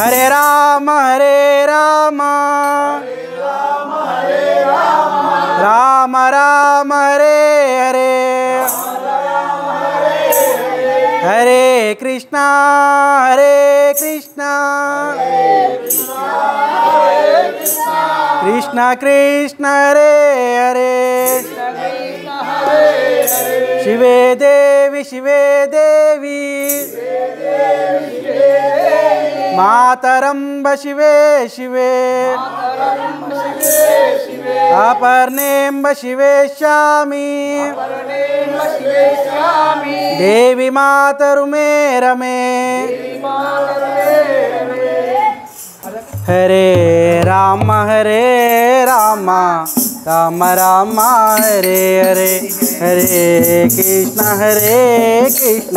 हरे राम हरे राम राम राम हरे हरे हरे कृष्णा हरे कृष्णा कृष्णा कृष्ण हरे हरे शिवे देवी शिवे देवी मातरम्ब शिवे शिवे। अपर्णेम्ब श्यामी देवी मातरुमे रमे। हरे राम हरे राम राम राम, हरे हरे। हरे कृष्ण हरे कृष्ण।